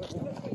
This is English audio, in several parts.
Them docile.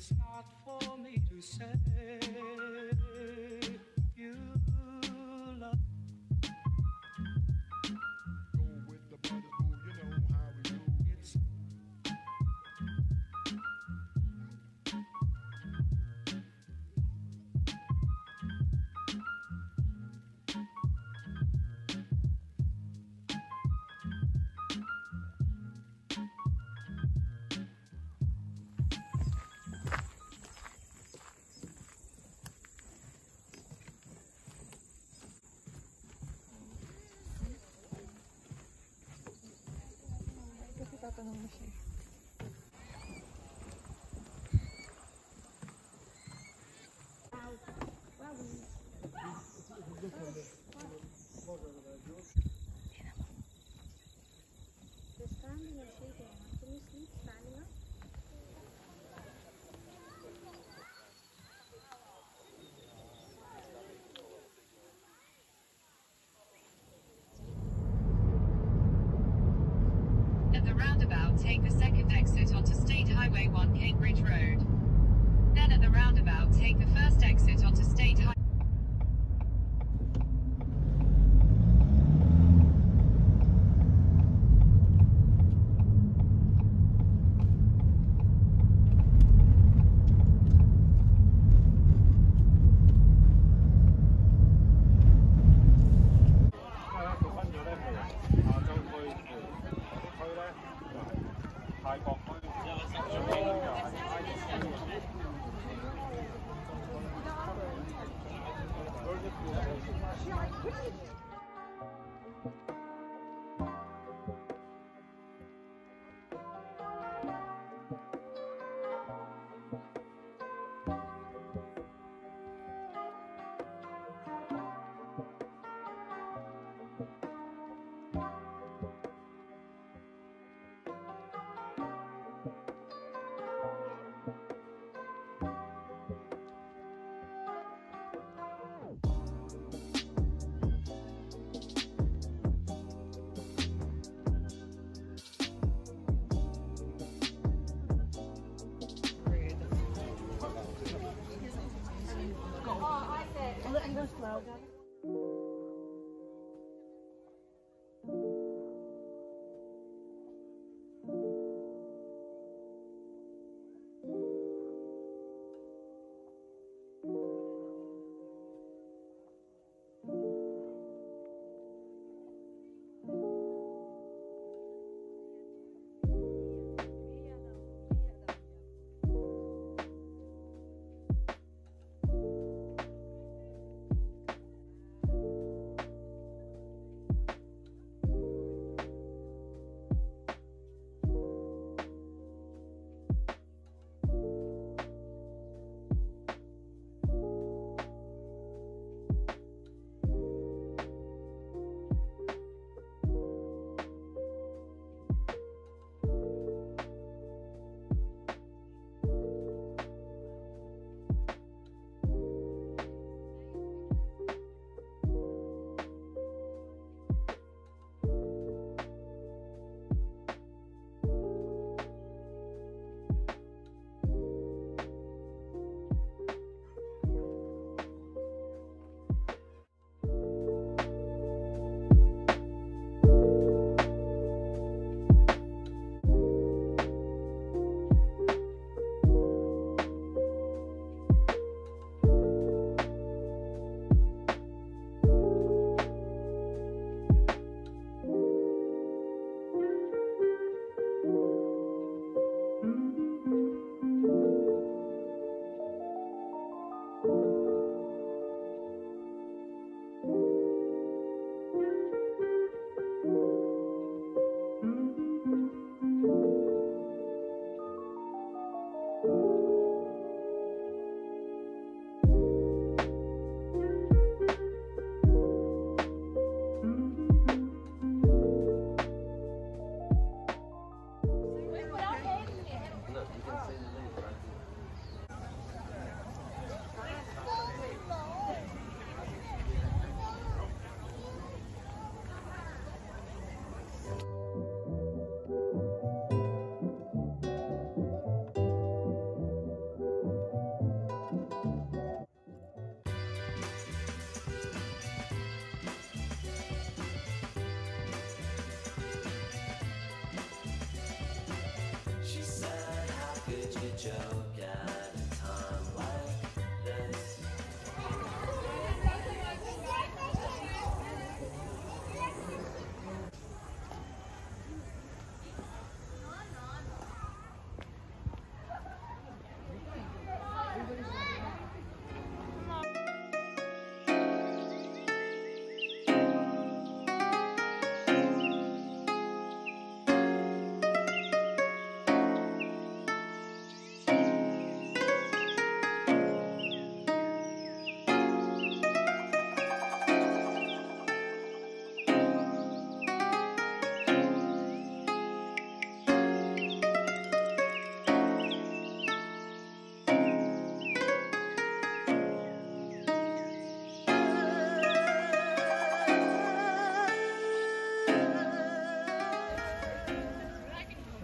It's not for me to say They're roundabout, take the second exit onto State Highway 1 Cambridge Road. Then at the roundabout, take the first exit onto State Highway. Could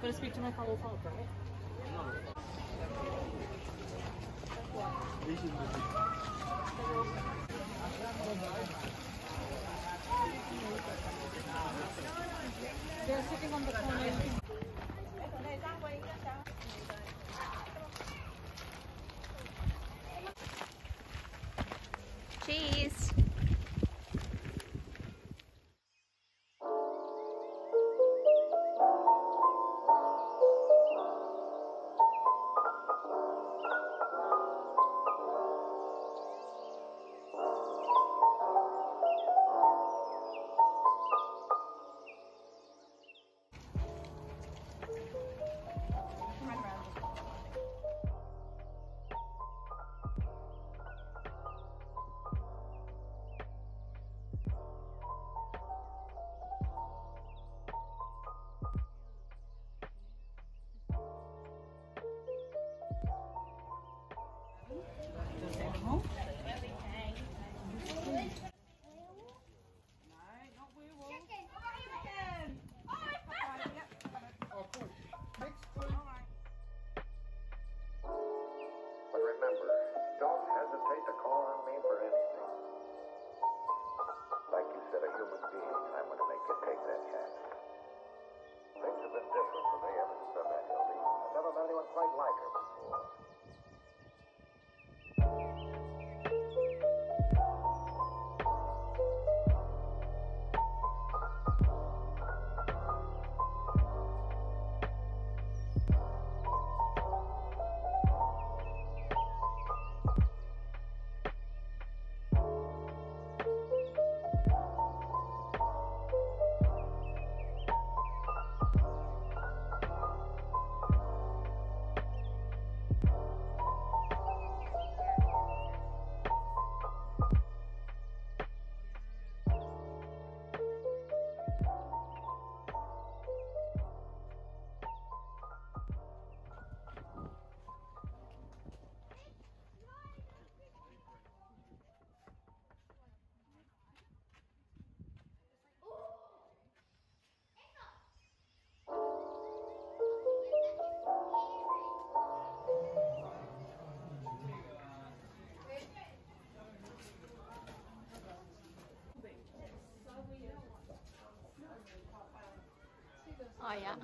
Gotta speak to my fellow folk, right? They're sitting on the corner. Oh yeah.